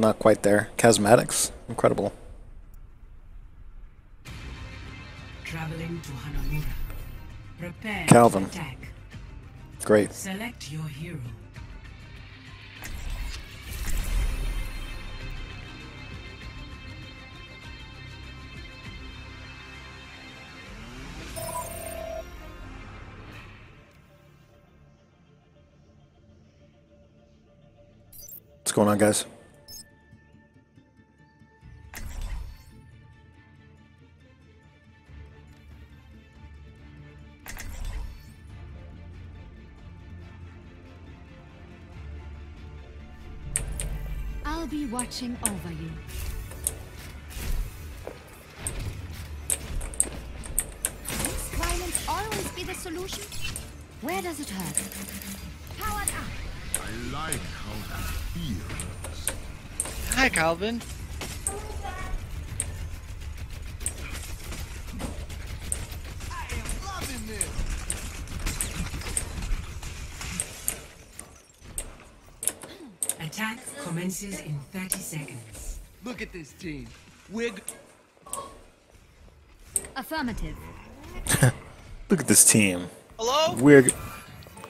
not quite there. Cosmetics, incredible. Traveling to Hanamura. Prepare Calvin. attack. Great. Select your hero. What's going on, guys? Be watching over you. Will silence always be the solution? Where does it hurt? Powered up. I like how that feels. Hi, Calvin. Attack commences in 30 seconds. Look at this team. We're Affirmative. Look at this team. Hello? We're.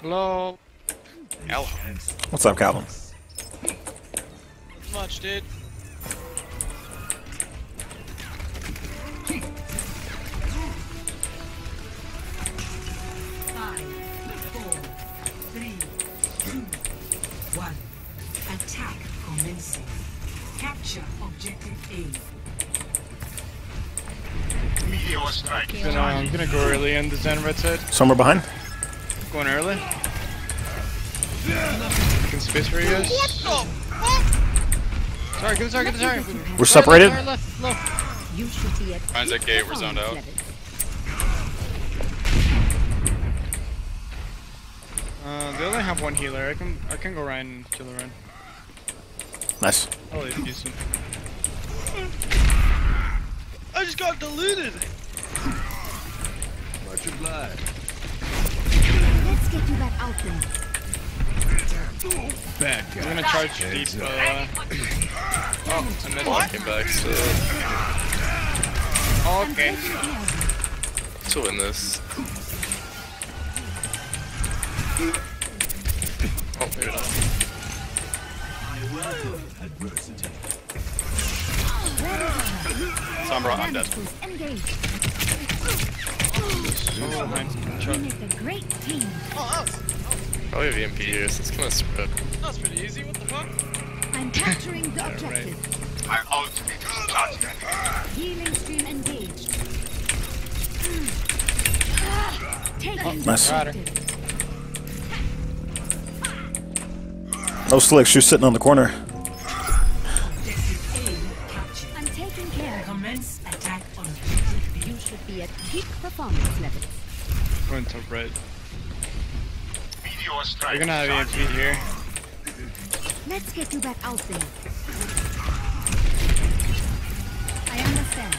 Hello. Hello. What's up, Calvin? Not much, dude. A. Meteor. Gonna, I'm gonna go early on the Zen red side. Somewhere behind? Going early. Making space for you guys. What the Sorry, get the sorry, get the sorry. We're separated? Left, left, left. You should be at Mine's at gate, we're zoned out. Uh, they only have one healer. I can I can go Rein and kill the Rein. Nice. I'll leave I just got deleted. Much obliged. Let's get you back out there. Bad I'm gonna charge deep. Uh, Oh, I missed one came back, so oh, okay. to win this. Oh, maybe not. Sombra, I'm dead. Damage boost engaged. Oh, mine. We Charge. make a great team. Oh, Probably have EMP here, so it's kind of spread. That's pretty easy. What the fuck? I'm capturing the objective. My ultimate is not Healing stream engaged. Taking Oh, the nice. Got No slicks, you're sitting on the corner. You're gonna have EMP here. Let's get you back out there. I understand.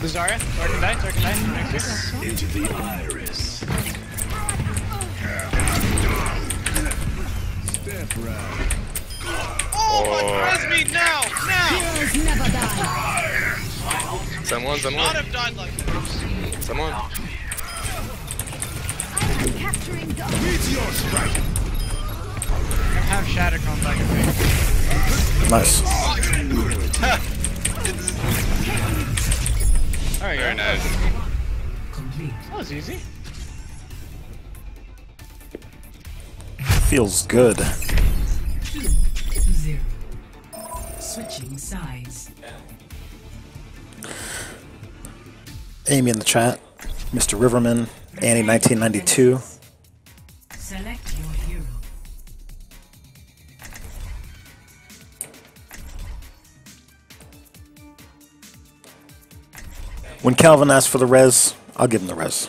The Zarya. Zarya can die. Zarya can die. Next year. Into the iris. Step right. Oh, my res me now! Now! Heroes never die. Someone, Not have died like this. Someone. I'm capturing the objective. Meteor strike. I have Shatter come back and think. Nice. Alright, Very nice. Complete. That was easy. Feels good. Two, zero. Switching sides. Amy in the chat. Mr. Riverman. Annie 1992. Select your hero. When Calvin asks for the res, I'll give him the res.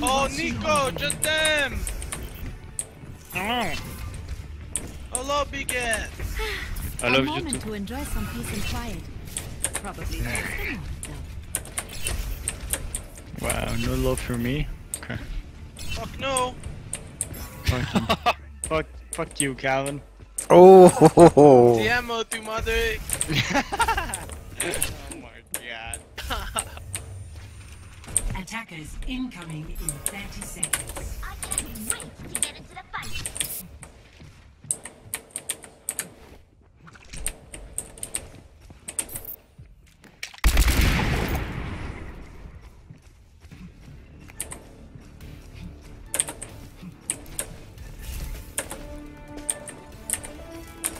Oh, Nico, just them. Hello, big ass. I A love you moment too. to enjoy some peace and quiet. Probably just. Wow, no love for me. Okay. Fuck no. Fuck you. fuck, fuck you, Calvin. Oh, Te amo, tu madre. Oh my god. Attackers incoming in 30 seconds. I can't wait to get into the fight.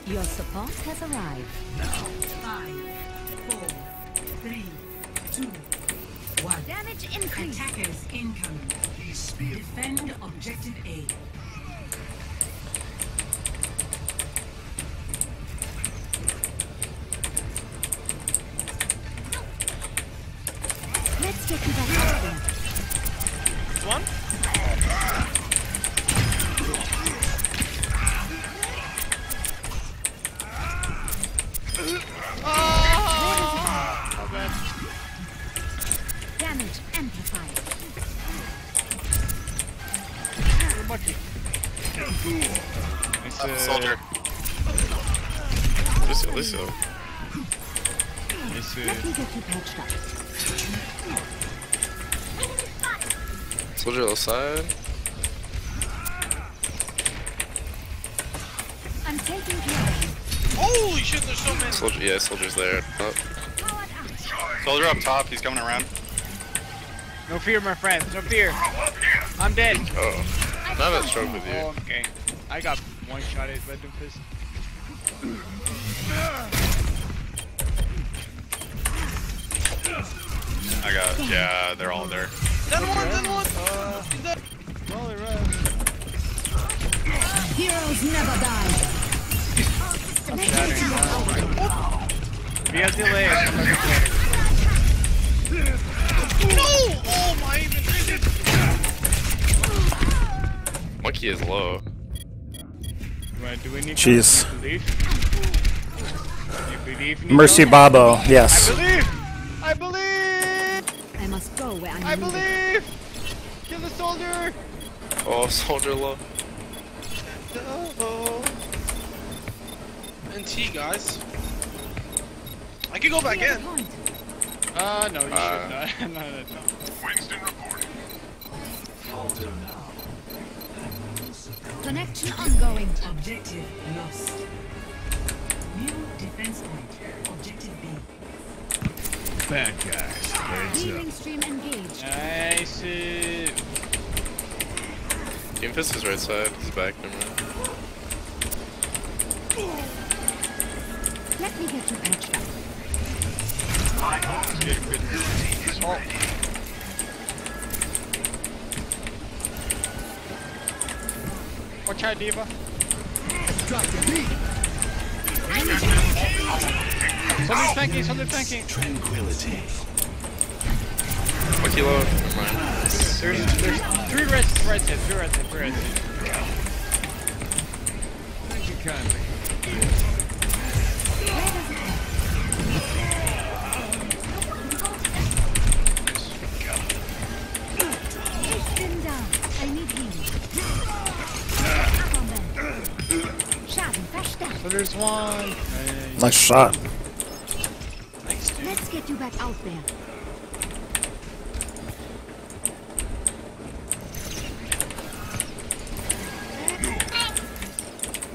Your support has arrived. Damage increase. Attackers incoming. Defend objective A. It's, Uh, uh, soldier. Lucio, Lucio. It's, Let uh, me get you patched up. Soldier left side. I'm taking care of you. Holy shit, there's so many. Soldier, yeah, soldier's there. Oh, Powered up. Soldier up top, he's coming around. no fear, my friends. No fear. I'm dead. oh. Not that stroke with you. Oh, okay. I got one shot at Red Doomfist. I got, yeah, they're all there. Then one, then one. He's dead. Holy run. Heroes never die. Shattering now. We have delay. No! Oh my even Monkey is low. Right, do we need Jeez. to believe? You believe, Nico? Mercy Babo. I Yes. believe! I believe! I must go where I'm I believe! Kill the soldier! Oh, soldier low. Oh. And T, guys. I can go back in. the point. Uh, no, you Uh. should not. no, no, no. Connection ongoing. Objective lost. New defense point. Objective B. Bad guys. Heads Healing up. stream engaged. Nice. uh, Team Fist is right side. He's back. Never mind. Let me get you patched up. Good, good. Oh. Watch out, D.Va. Somebody's flanking, somebody's flanking. Tranquility. Monkey low. Never mind. There's, there's three reds, reds hit, three reds hit, three reds hit. Thank you kindly. So there's one. Nice. Nice shot. Nice, dude. Let's get you back out there.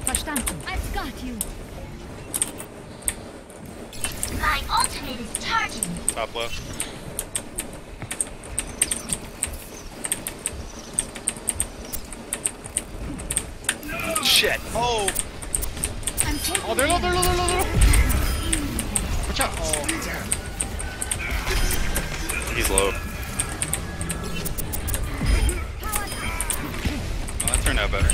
Verstanden. I've got you. My ultimate is charging. Top left. Shit. Oh, I'm taking Oh, they're low, they're low, they're low, they're low. Watch out. Oh, He's low. Oh, that turned out better.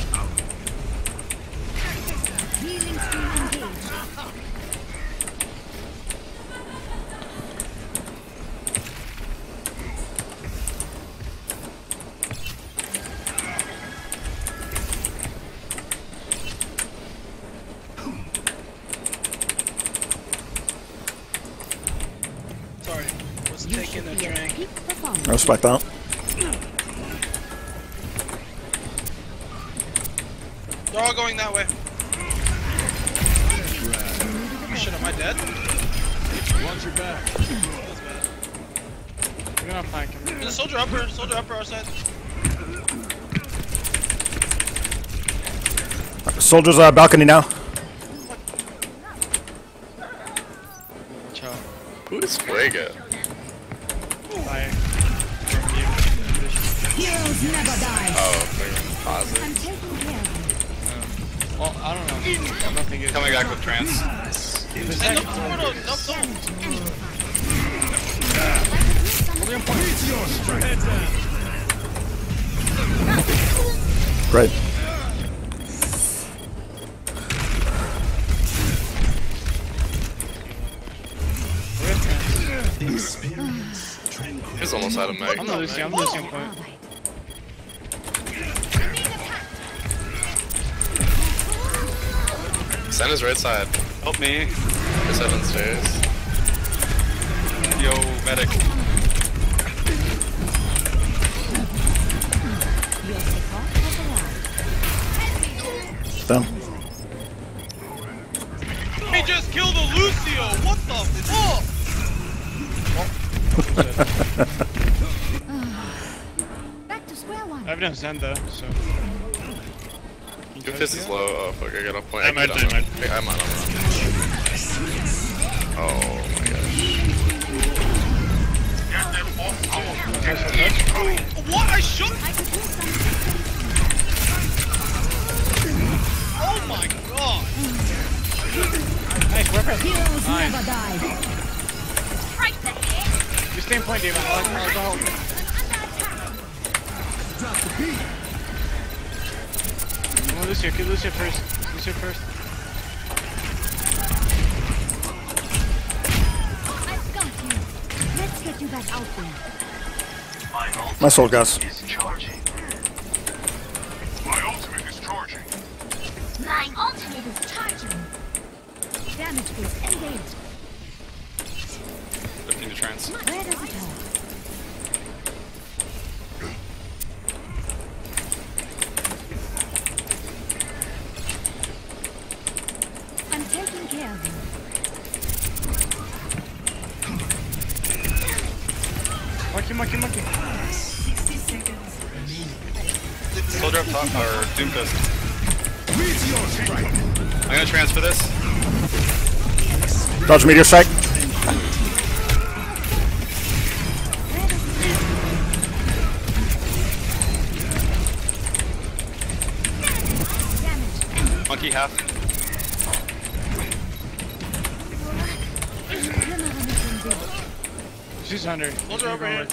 I respect that. They're all going that way. Oh, shit, am I dead? Watch your back. We're gonna flank him. There's a soldier upper, soldier upper our side. Soldiers uh, balcony now. Ciao. Who is Fuego? Heroes never die. Oh, freaking positive. I'm taking care of you. Uh, well, I don't know. I don't think it's Coming back with trance. And the portal, no, no. Great. He's almost out of mag. I'm not losing. I'm losing point. Send his right side. Help me. His seven stairs. Yo, medic. Your support has arrived. Done. He just killed a Lucio! What the fuck? Back to square one. I have no Zen though, so. Goofus is low. Oh fuck, I got a point. I I might, can- I might. I I'm on, I'm on. Oh my gosh. What? I shook? I could use some Oh my god! Nice, we're heroes Nice. never die. Right. You stay in point, David. I'll, I'll go help. Come on, Lucio. Get Lucio first. Lucio first. I've got you. Let's get you back out there. My soul guys. My ultimate is charging. My ultimate is charging. Damage boost engaged. 15 to trance. Where does it hurt? I'm taking care of you. Monkey, monkey, monkey. 60 seconds remaining. Soldier up top, or Doomfist. I'm gonna transfer this. Dodge meteor strike. Monkey half. She's under. Soldier over here.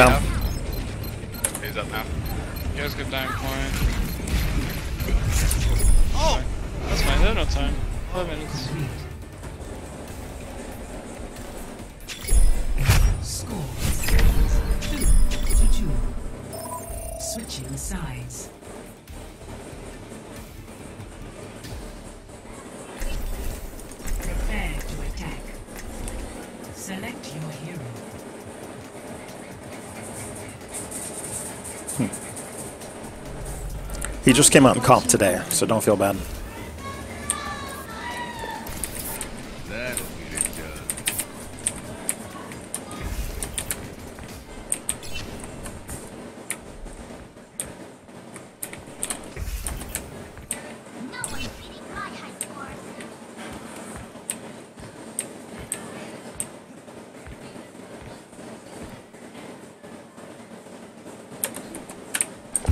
Down. half. He's up now. You guys get dying point. Oh! That's fine. They have no time. Five minutes. Score. 2 to 2. Switching sides. Prepare to attack. Select your hero. Hmm. He just came out in comp today, so don't feel bad.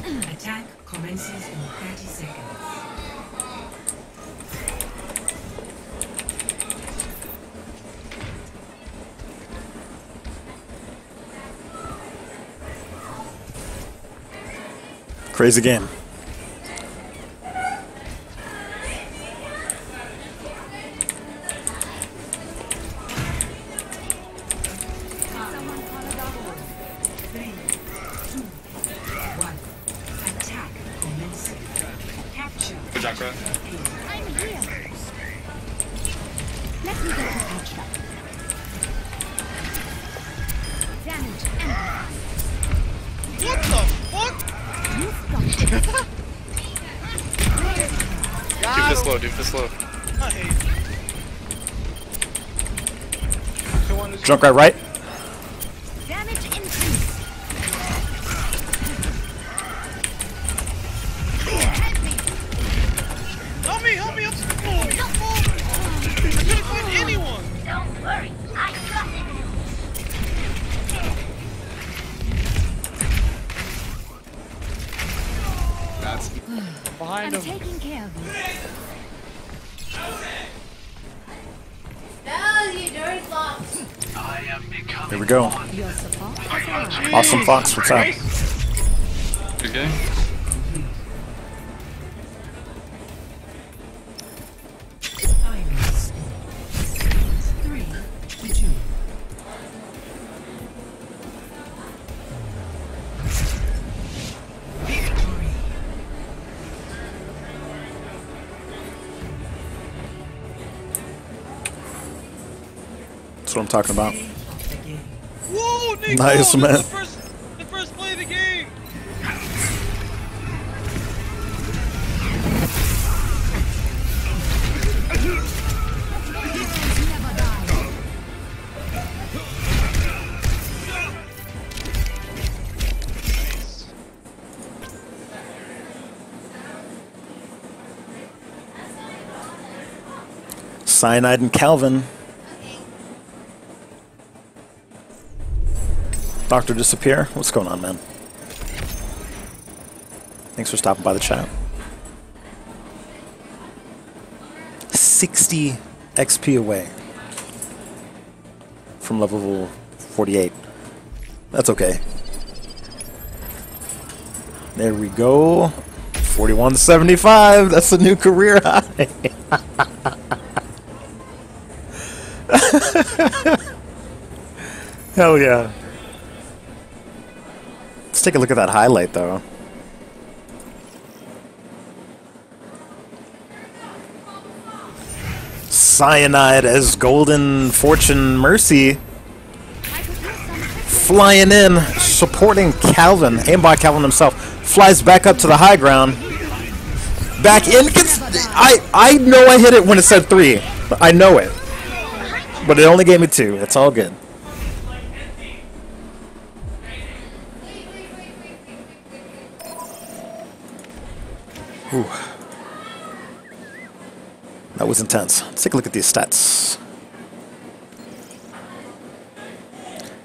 Attack commences in 30 seconds. Crazy game. Low, doom this low. I hate you. Someone is Junkrat, right. Damage increase. Help me. Help me, help me, I'm oh, I couldn't find anyone. Don't worry, I got it. That's Behind I'm him. taking care of you. Here we go. Awesome Fox, what's up? Good game. That's what I'm talking about. Play of the game. Nice, man. The first, the first play of the game. Xyanyde and Calvin. Doctor Disappear. What's going on, man? Thanks for stopping by the chat. 60 XP away from level 48. That's okay. There we go. 4175. That's a new career high. Hell yeah. Take a look at that highlight, though. Xyanyde as Golden Fortune Mercy flying in, supporting Calvin, Aimbot Calvin himself, flies back up to the high ground, back in. Gets, I I know I hit it when it said three. I know it, but it only gave me two. It's all good. Whew. That was intense. Let's take a look at these stats.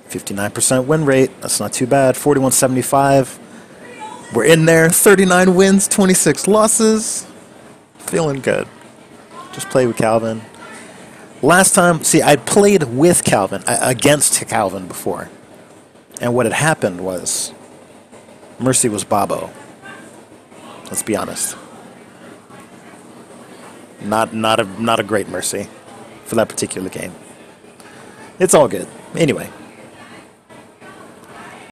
59% win rate. That's not too bad. 4175. We're in there. 39 wins, 26 losses. Feeling good. Just play with Calvin. Last time, see, I played with Calvin, uh, against Calvin before. And what had happened was Mercy was Bobo. Let's be honest. Not not a not a great Mercy for that particular game. It's all good. Anyway,